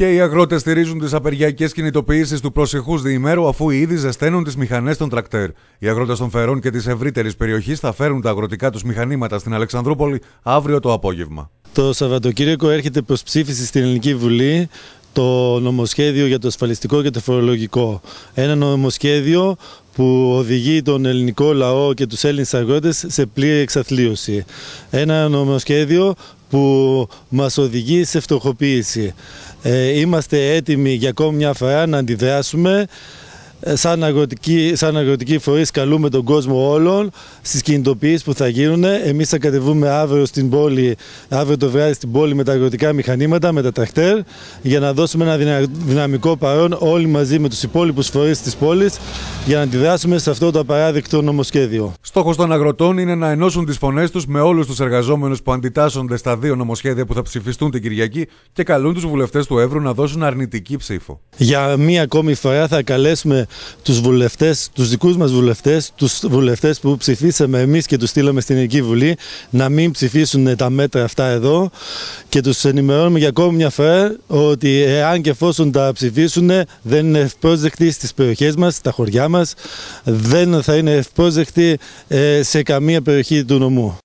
Και οι αγρότες στηρίζουν τις απεργιακές κινητοποιήσεις του προσεχούς διημέρου, αφού ήδη ζεσταίνουν τις μηχανές των τρακτέρ. Οι αγρότες των Φερών και της ευρύτερης περιοχής θα φέρουν τα αγροτικά τους μηχανήματα στην Αλεξανδρούπολη αύριο το απόγευμα. Το Σαββατοκύριακο έρχεται προς ψήφιση στην Ελληνική Βουλή το νομοσχέδιο για το ασφαλιστικό και το φορολογικό. Ένα νομοσχέδιο που οδηγεί τον ελληνικό λαό και τους Έλληνες αγρότες σε πλήρη εξαθλίωση. Ένα νομοσχέδιο που μας οδηγεί σε φτωχοποίηση. Ε, είμαστε έτοιμοι για ακόμη μια φορά να αντιδράσουμε ε, σαν αγροτική, σαν αγροτική φορείς καλούμε τον κόσμο όλων στις κινητοποιήσεις που θα γίνουν. Εμείς θα κατεβούμε αύριο στην πόλη, αύριο το βράδυ στην πόλη με τα αγροτικά μηχανήματα, με τα τραχτέρ, για να δώσουμε ένα δυναμικό παρόν όλοι μαζί με τους υπόλοιπους φορείς της πόλης για να αντιδράσουμε σε αυτό το απαράδεκτο νομοσχέδιο. Στόχος των αγροτών είναι να ενώσουν τις φωνές τους με όλους τους εργαζόμενους που αντιτάσσονται στα δύο νομοσχέδια που θα ψηφιστούν την Κυριακή και καλούν τους βουλευτές του Εύρου να δώσουν αρνητική ψήφο. Για μία ακόμη φορά θα καλέσουμε τους βουλευτές, τους δικούς μας βουλευτές, τους βουλευτές που ψηφίσαμε εμείς και τους στείλαμε στην Ελληνική Βουλή να μην ψηφίσουν τα μέτρα αυτά εδώ και τους ενημερώνουμε για ακόμη μια φορά ότι εάν και εφόσον τα ψηφίσουν δεν είναι ευπρόσδεκτοι στις περιοχές μας, στα χωριά μας, δεν θα είναι ευπρόσδεκτοι ε, σε καμία περιοχή του νομού.